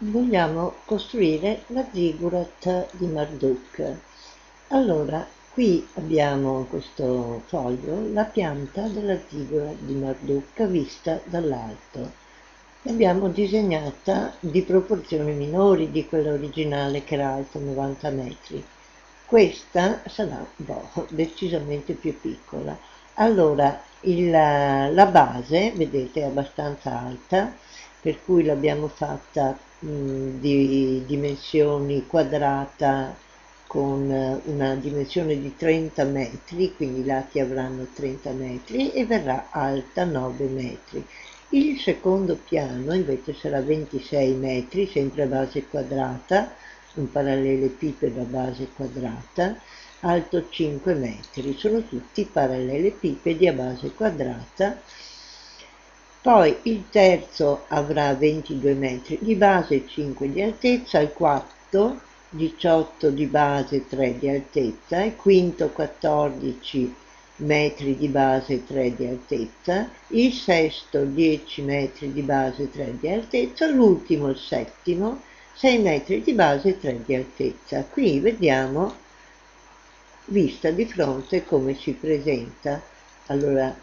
vogliamo costruire la ziggurat di Marduk. Allora, qui abbiamo in questo foglio la pianta della ziggurat di Marduk vista dall'alto. L'abbiamo disegnata di proporzioni minori di quella originale che era alta 90 metri. Questa sarà boh, decisamente più piccola. Allora, il, la base, vedete, è abbastanza alta, per cui l'abbiamo fatta mh, di dimensioni quadrata con una dimensione di 30 metri, quindi i lati avranno 30 metri e verrà alta 9 metri. Il secondo piano invece sarà 26 metri, sempre a base quadrata, un parallelepipedo a base quadrata, alto 5 metri. Sono tutti parallelepipedi a base quadrata poi il terzo avrà 22 metri di base e 5 di altezza, il quarto 18 di base e 3 di altezza, il quinto 14 metri di base e 3 di altezza, il sesto 10 metri di base e 3 di altezza, l'ultimo il settimo 6 metri di base e 3 di altezza. Qui vediamo vista di fronte come si presenta. Allora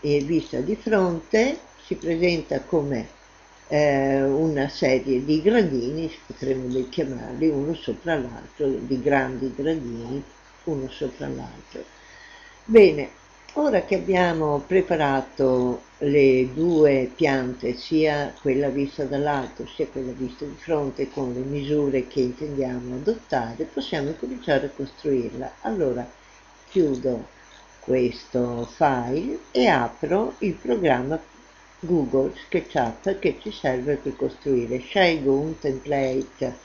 e vista di fronte si presenta come eh, una serie di gradini, potremmo chiamarli uno sopra l'altro, di grandi gradini uno sopra l'altro. Bene, ora che abbiamo preparato le due piante, sia quella vista dall'alto sia quella vista di fronte con le misure che intendiamo adottare, possiamo cominciare a costruirla. Allora, chiudo questo file e apro il programma Google SketchUp che ci serve per costruire. Scelgo un template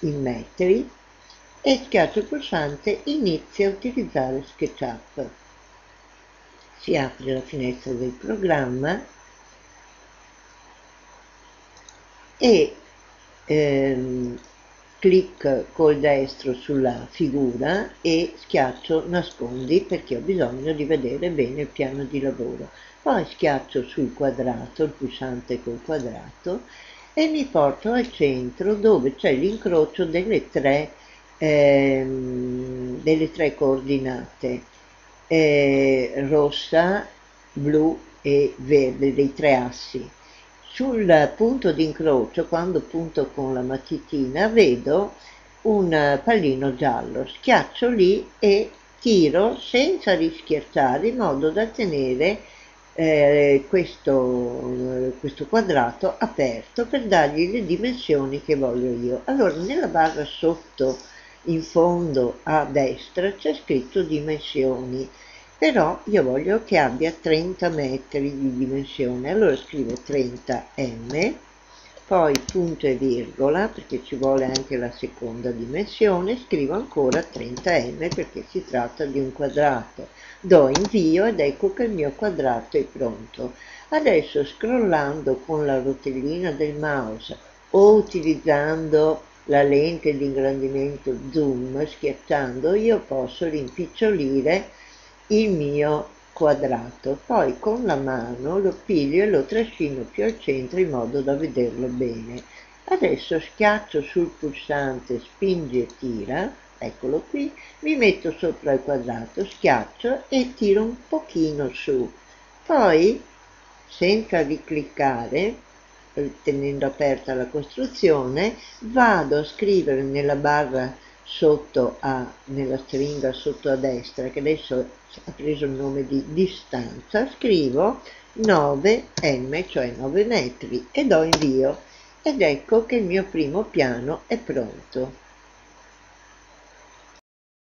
in metri e schiaccio il pulsante Inizia a utilizzare SketchUp. Si apre la finestra del programma e ehm, clic col destro sulla figura e schiaccio nascondi perché ho bisogno di vedere bene il piano di lavoro. Poi schiaccio sul quadrato, il pulsante col quadrato e mi porto al centro dove c'è l'incrocio delle tre, ehm, delle tre coordinate eh, rossa, blu e verde, dei tre assi sul punto di incrocio, quando punto con la matitina, vedo un pallino giallo, schiaccio lì e tiro senza rischiacciare in modo da tenere eh, questo, questo quadrato aperto per dargli le dimensioni che voglio io. Allora nella barra sotto in fondo a destra c'è scritto dimensioni però io voglio che abbia 30 metri di dimensione. Allora scrivo 30 m poi punto e virgola perché ci vuole anche la seconda dimensione scrivo ancora 30 m perché si tratta di un quadrato. Do invio ed ecco che il mio quadrato è pronto. Adesso scrollando con la rotellina del mouse o utilizzando la lente di ingrandimento zoom schiacciando io posso rimpicciolire il mio quadrato. Poi con la mano lo piglio e lo trascino più al centro in modo da vederlo bene. Adesso schiaccio sul pulsante spingi e tira eccolo qui mi metto sopra il quadrato schiaccio e tiro un pochino su. Poi senza ricliccare tenendo aperta la costruzione vado a scrivere nella barra sotto a, nella stringa sotto a destra, che adesso ha preso il nome di distanza, scrivo 9m, cioè 9 metri, e do invio. Ed ecco che il mio primo piano è pronto.